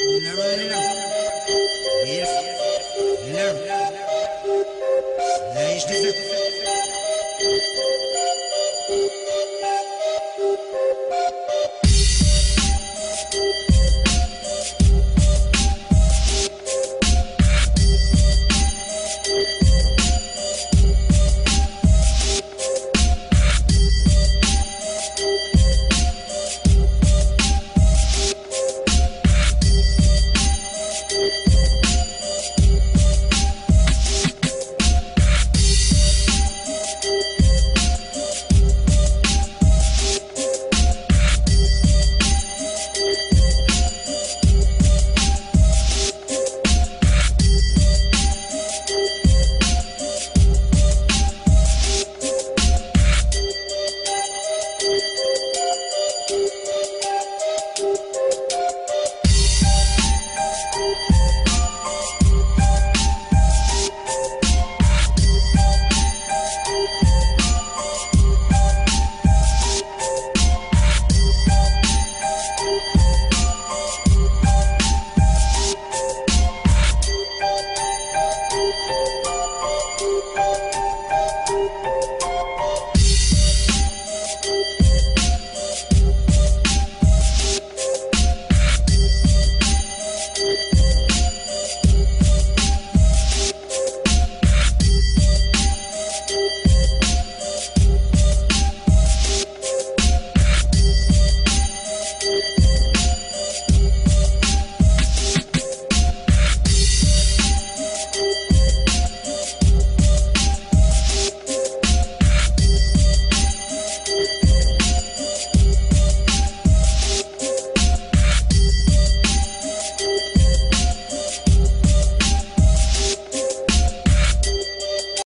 Bir, bir,